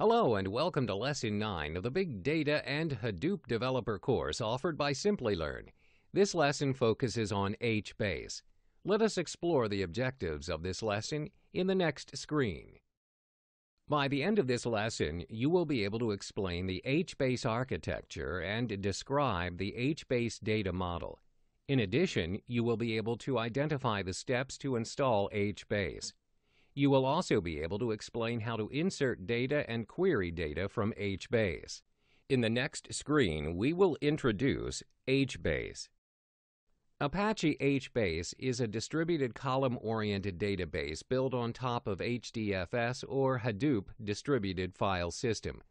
Hello and welcome to Lesson 9 of the Big Data and Hadoop Developer course offered by Simplilearn. This lesson focuses on HBase. Let us explore the objectives of this lesson in the next screen. By the end of this lesson, you will be able to explain the HBase architecture and describe the HBase data model. In addition, you will be able to identify the steps to install HBase. You will also be able to explain how to insert data and query data from HBase. In the next screen, we will introduce HBase. Apache HBase is a distributed column-oriented database built on top of HDFS or Hadoop distributed file system.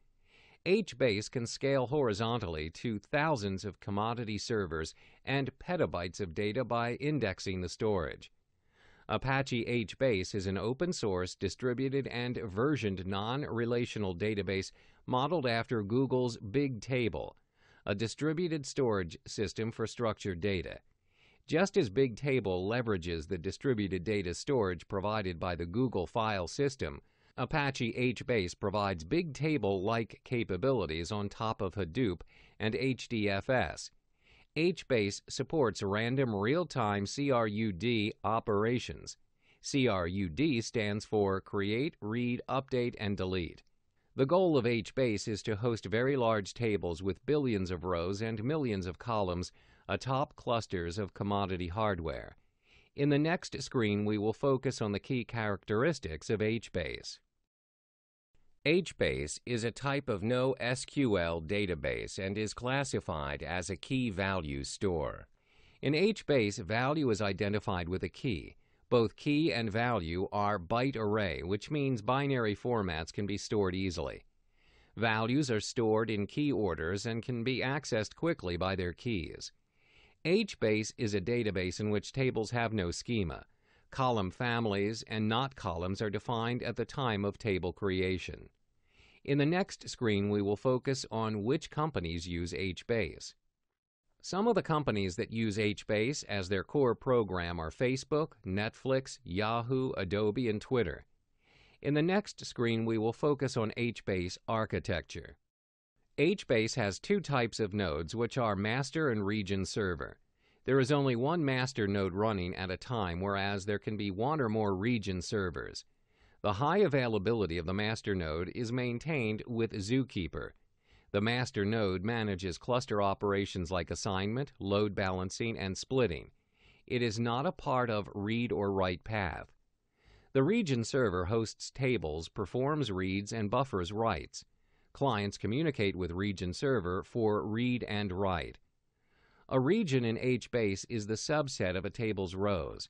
HBase can scale horizontally to thousands of commodity servers and petabytes of data by indexing the storage. Apache HBase is an open source, distributed, and versioned non relational database modeled after Google's Bigtable, a distributed storage system for structured data. Just as Bigtable leverages the distributed data storage provided by the Google file system, Apache HBase provides Bigtable like capabilities on top of Hadoop and HDFS HBase supports random real-time CRUD operations. CRUD stands for Create, Read, Update, and Delete. The goal of HBase is to host very large tables with billions of rows and millions of columns atop clusters of commodity hardware. In the next screen, we will focus on the key characteristics of HBase. HBase is a type of NoSQL database and is classified as a key value store. In HBase, value is identified with a key. Both key and value are byte array, which means binary formats can be stored easily. Values are stored in key orders and can be accessed quickly by their keys. HBase is a database in which tables have no schema. Column families and not columns are defined at the time of table creation. In the next screen, we will focus on which companies use HBase. Some of the companies that use HBase as their core program are Facebook, Netflix, Yahoo, Adobe, and Twitter. In the next screen, we will focus on HBase architecture. HBase has two types of nodes, which are master and region server. There is only one master node running at a time, whereas there can be one or more region servers. The high availability of the master node is maintained with Zookeeper. The master node manages cluster operations like assignment, load balancing, and splitting. It is not a part of read or write path. The region server hosts tables, performs reads, and buffers writes. Clients communicate with region server for read and write. A region in HBase is the subset of a table's rows.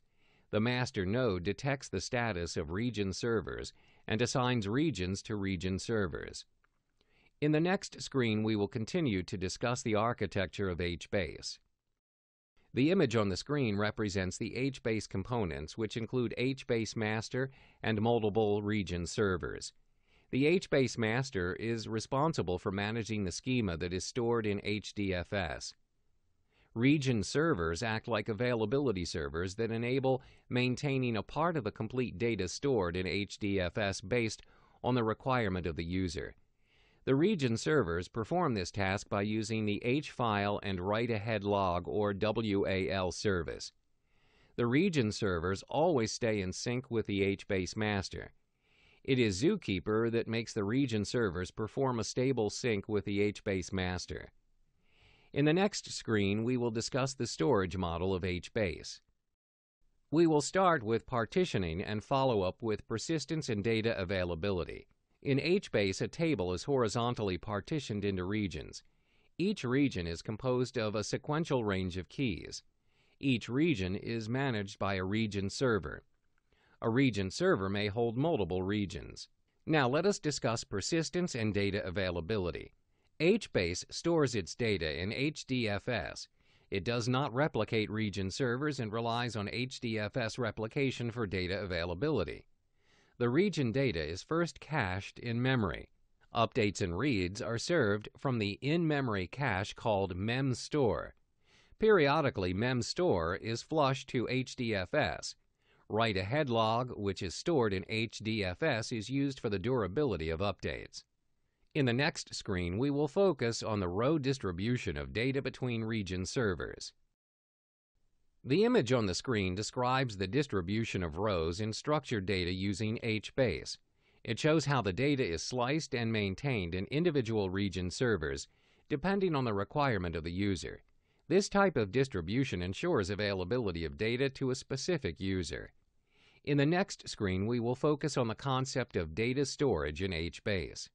The master node detects the status of region servers and assigns regions to region servers. In the next screen, we will continue to discuss the architecture of HBase. The image on the screen represents the HBase components, which include HBase master and multiple region servers. The HBase master is responsible for managing the schema that is stored in HDFS. Region servers act like availability servers that enable maintaining a part of the complete data stored in HDFS based on the requirement of the user. The region servers perform this task by using the hfile and write ahead log or WAL service. The region servers always stay in sync with the HBase master. It is Zookeeper that makes the region servers perform a stable sync with the HBase master. In the next screen, we will discuss the storage model of HBase. We will start with partitioning and follow up with persistence and data availability. In HBase, a table is horizontally partitioned into regions. Each region is composed of a sequential range of keys. Each region is managed by a region server. A region server may hold multiple regions. Now let us discuss persistence and data availability. HBase stores its data in HDFS. It does not replicate region servers and relies on HDFS replication for data availability. The region data is first cached in memory. Updates and reads are served from the in-memory cache called memstore. Periodically, memstore is flushed to HDFS. Write-ahead log, which is stored in HDFS, is used for the durability of updates. In the next screen, we will focus on the row distribution of data between region servers. The image on the screen describes the distribution of rows in structured data using HBase. It shows how the data is sliced and maintained in individual region servers, depending on the requirement of the user. This type of distribution ensures availability of data to a specific user. In the next screen, we will focus on the concept of data storage in HBase.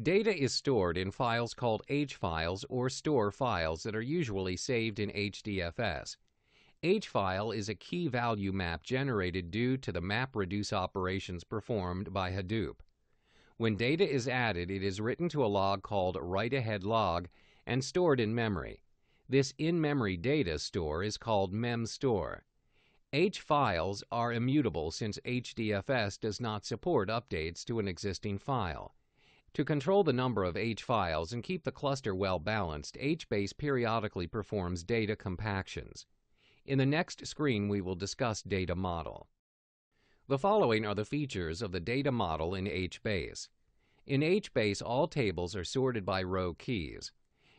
Data is stored in files called H-files or store files that are usually saved in HDFS. H-file is a key value map generated due to the MapReduce operations performed by Hadoop. When data is added, it is written to a log called write-ahead log and stored in memory. This in-memory data store is called memstore. H-files are immutable since HDFS does not support updates to an existing file. To control the number of H files and keep the cluster well balanced, HBase periodically performs data compactions. In the next screen, we will discuss data model. The following are the features of the data model in HBase. In HBase, all tables are sorted by row keys.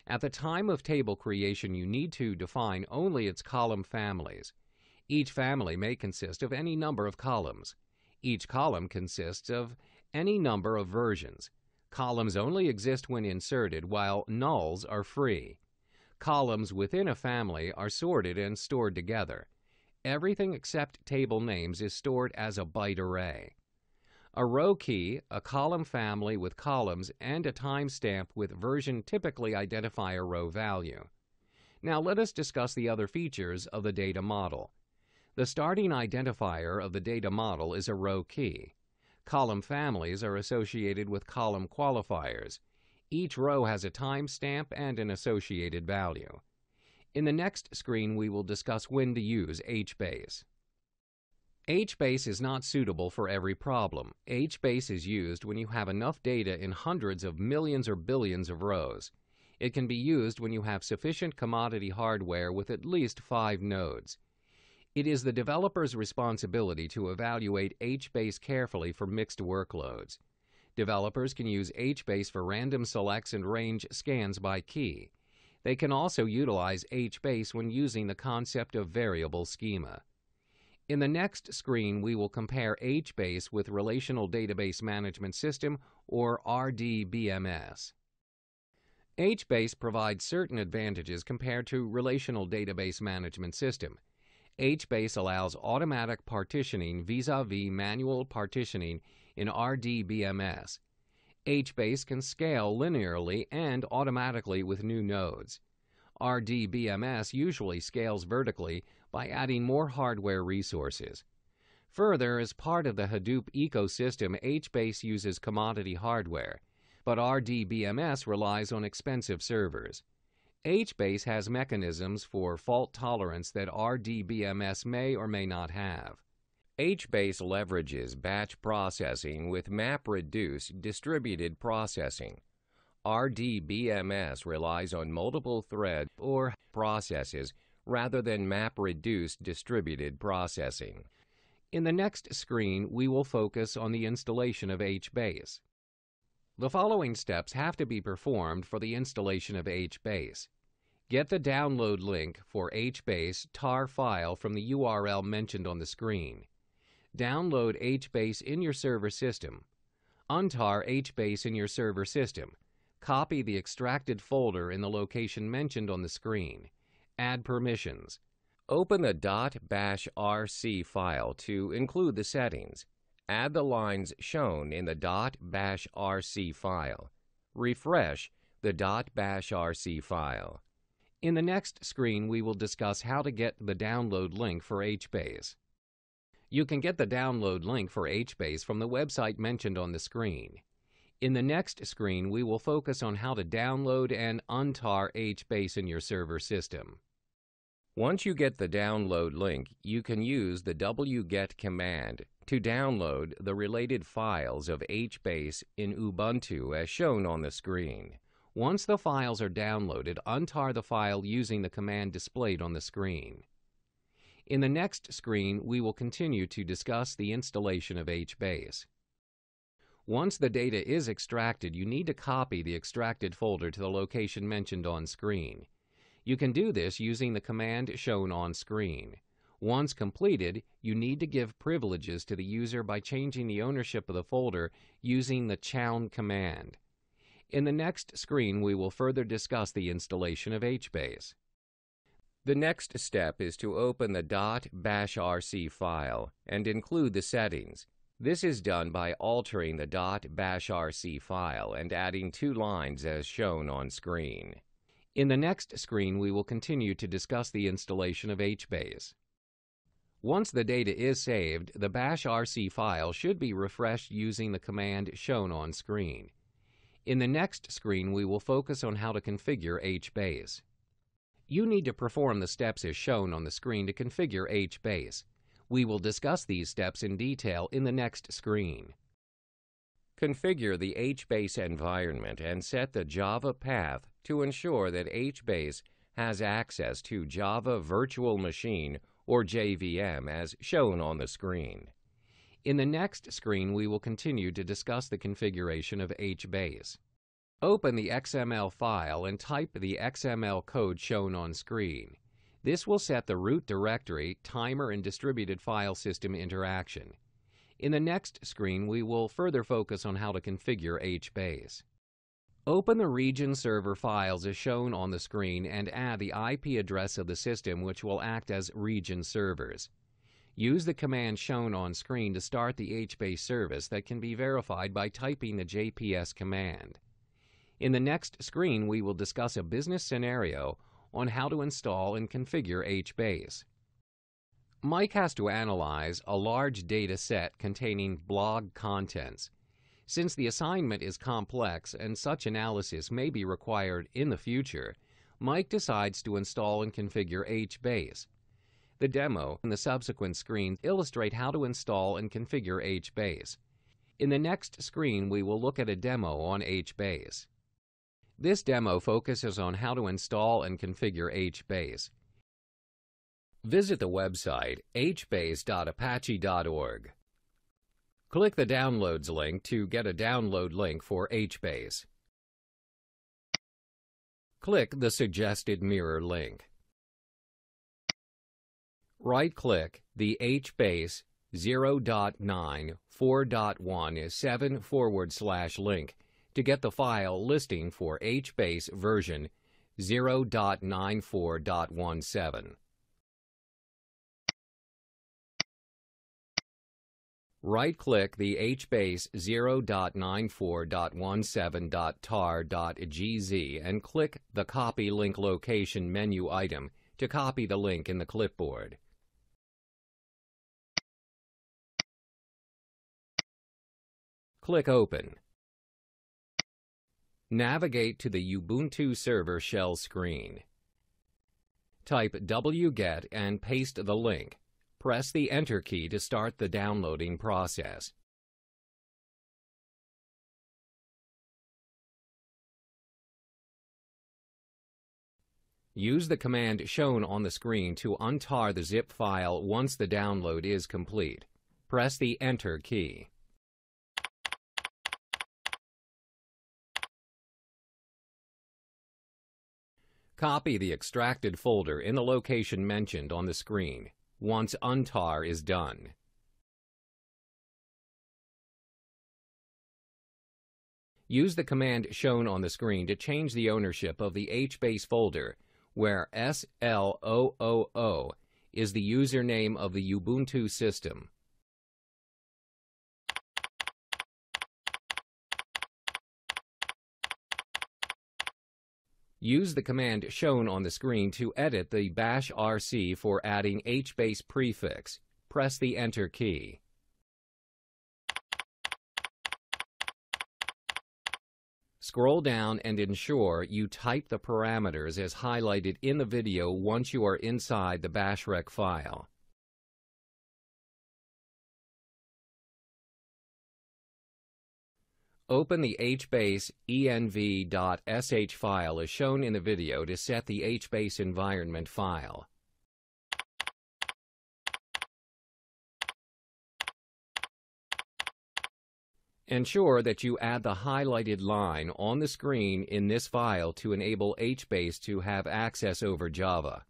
At the time of table creation, you need to define only its column families. Each family may consist of any number of columns. Each column consists of any number of versions. Columns only exist when inserted, while nulls are free. Columns within a family are sorted and stored together. Everything except table names is stored as a byte array. A row key, a column family with columns, and a timestamp with version typically identify a row value. Now let us discuss the other features of the data model. The starting identifier of the data model is a row key. Column families are associated with column qualifiers. Each row has a timestamp and an associated value. In the next screen, we will discuss when to use HBase. HBase is not suitable for every problem. HBase is used when you have enough data in hundreds of millions or billions of rows. It can be used when you have sufficient commodity hardware with at least five nodes. It is the developer's responsibility to evaluate HBase carefully for mixed workloads. Developers can use HBase for random selects and range scans by key. They can also utilize HBase when using the concept of variable schema. In the next screen, we will compare HBase with Relational Database Management System, or RDBMS. HBase provides certain advantages compared to Relational Database Management System. HBase allows automatic partitioning vis-a-vis manual partitioning in RDBMS. HBase can scale linearly and automatically with new nodes. RDBMS usually scales vertically by adding more hardware resources. Further, as part of the Hadoop ecosystem, HBase uses commodity hardware, but RDBMS relies on expensive servers. HBase has mechanisms for fault tolerance that RDBMS may or may not have. HBase leverages batch processing with MapReduce distributed processing. RDBMS relies on multiple thread or processes rather than MapReduce distributed processing. In the next screen, we will focus on the installation of HBase. The following steps have to be performed for the installation of HBase. Get the download link for HBase tar file from the URL mentioned on the screen. Download HBase in your server system. Untar HBase in your server system. Copy the extracted folder in the location mentioned on the screen. Add permissions. Open the .bashrc file to include the settings. Add the lines shown in the .bashrc file. Refresh the .bashrc file. In the next screen, we will discuss how to get the download link for HBase. You can get the download link for HBase from the website mentioned on the screen. In the next screen, we will focus on how to download and untar HBase in your server system. Once you get the download link, you can use the wget command to download the related files of HBase in Ubuntu as shown on the screen. Once the files are downloaded, untar the file using the command displayed on the screen. In the next screen, we will continue to discuss the installation of HBase. Once the data is extracted, you need to copy the extracted folder to the location mentioned on screen. You can do this using the command shown on screen. Once completed, you need to give privileges to the user by changing the ownership of the folder using the chown command. In the next screen, we will further discuss the installation of HBase. The next step is to open the .bashrc file and include the settings. This is done by altering the .bashrc file and adding two lines as shown on screen. In the next screen, we will continue to discuss the installation of HBase. Once the data is saved, the bashrc file should be refreshed using the command shown on screen. In the next screen, we will focus on how to configure HBase. You need to perform the steps as shown on the screen to configure HBase. We will discuss these steps in detail in the next screen. Configure the HBase environment and set the Java path to ensure that HBase has access to Java Virtual Machine or JVM as shown on the screen. In the next screen, we will continue to discuss the configuration of HBase. Open the XML file and type the XML code shown on screen. This will set the root directory, timer, and distributed file system interaction. In the next screen, we will further focus on how to configure HBase. Open the region server files as shown on the screen and add the IP address of the system which will act as region servers. Use the command shown on screen to start the HBase service that can be verified by typing the JPS command. In the next screen, we will discuss a business scenario on how to install and configure HBase. Mike has to analyze a large data set containing blog contents. Since the assignment is complex and such analysis may be required in the future, Mike decides to install and configure HBase. The demo and the subsequent screens illustrate how to install and configure HBase. In the next screen, we will look at a demo on HBase. This demo focuses on how to install and configure HBase. Visit the website hbase.apache.org. Click the Downloads link to get a download link for HBase. Click the suggested mirror link. Right-click the HBase 0.9 4.1 7 forward slash link to get the file listing for HBase version 0.94.17. Right-click the HBase 0.94.17.tar.gz and click the Copy Link Location menu item to copy the link in the clipboard. Click Open. Navigate to the Ubuntu Server Shell screen. Type wget and paste the link. Press the Enter key to start the downloading process. Use the command shown on the screen to untar the zip file once the download is complete. Press the Enter key. Copy the extracted folder in the location mentioned on the screen once untar is done. Use the command shown on the screen to change the ownership of the HBase folder where SLOOO is the username of the Ubuntu system. Use the command shown on the screen to edit the bash rc for adding hbase prefix. Press the Enter key. Scroll down and ensure you type the parameters as highlighted in the video once you are inside the bashrc file. Open the hbase env.sh file as shown in the video to set the hbase environment file. Ensure that you add the highlighted line on the screen in this file to enable HBase to have access over Java.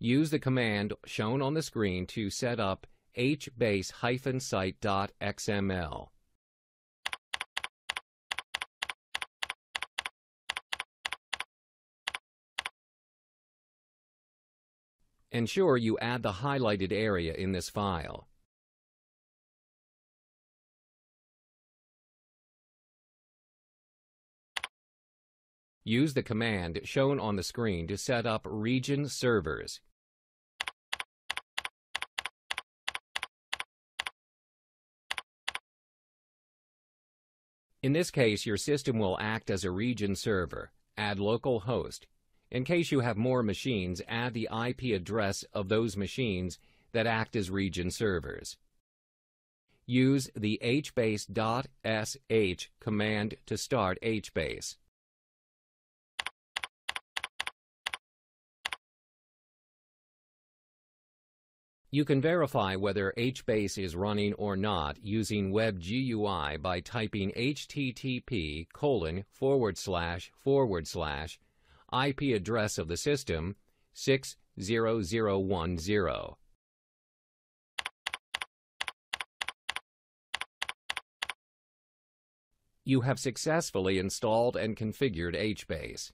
Use the command shown on the screen to set up hbase-site.xml. Ensure you add the highlighted area in this file. Use the command shown on the screen to set up region servers. In this case, your system will act as a region server. Add local host. In case you have more machines, add the IP address of those machines that act as region servers. Use the hbase.sh command to start hbase. You can verify whether HBase is running or not using WebGUI by typing http colon forward slash forward slash IP address of the system 60010. You have successfully installed and configured HBase.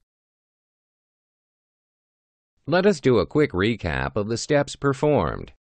Let us do a quick recap of the steps performed.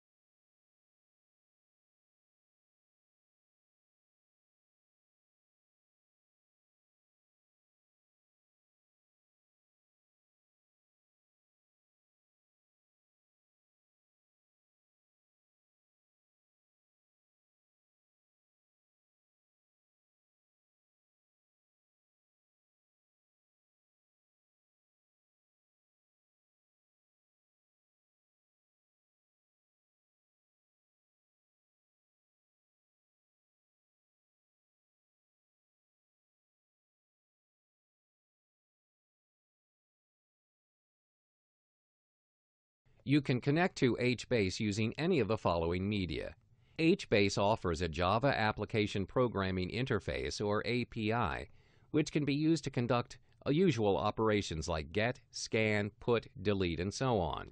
You can connect to HBase using any of the following media. HBase offers a Java Application Programming Interface, or API, which can be used to conduct usual operations like get, scan, put, delete, and so on.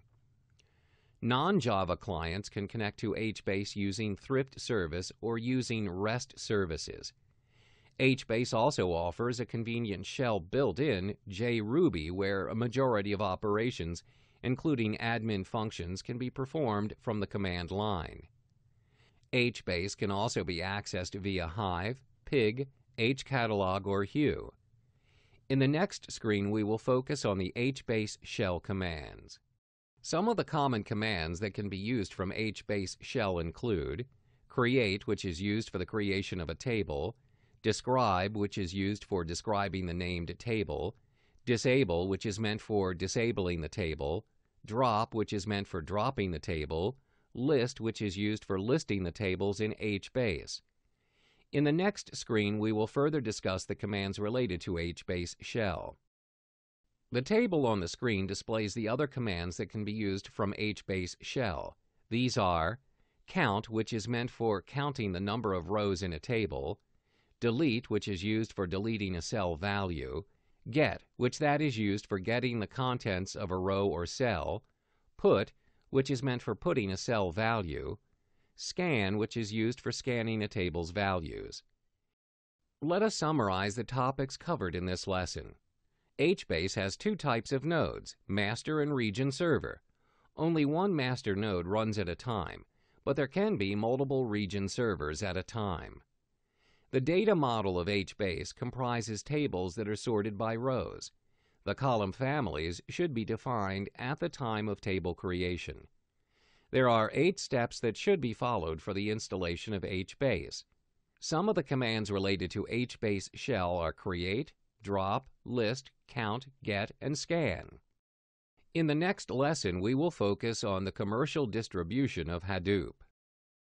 Non-Java clients can connect to HBase using Thrift Service or using REST services. HBase also offers a convenient shell built-in, JRuby, where a majority of operations including admin functions, can be performed from the command line. HBase can also be accessed via Hive, Pig, hcatalog, or Hue. In the next screen, we will focus on the HBase shell commands. Some of the common commands that can be used from HBase shell include create, which is used for the creation of a table, describe, which is used for describing the named table, disable, which is meant for disabling the table, drop, which is meant for dropping the table, list, which is used for listing the tables in HBase. In the next screen, we will further discuss the commands related to HBase shell. The table on the screen displays the other commands that can be used from HBase shell. These are count, which is meant for counting the number of rows in a table, delete, which is used for deleting a cell value, get, which that is used for getting the contents of a row or cell, put, which is meant for putting a cell value, scan, which is used for scanning a table's values. Let us summarize the topics covered in this lesson. HBase has two types of nodes, master and region server. Only one master node runs at a time, but there can be multiple region servers at a time. The data model of HBase comprises tables that are sorted by rows. The column families should be defined at the time of table creation. There are eight steps that should be followed for the installation of HBase. Some of the commands related to HBase shell are create, drop, list, count, get, and scan. In the next lesson, we will focus on the commercial distribution of Hadoop.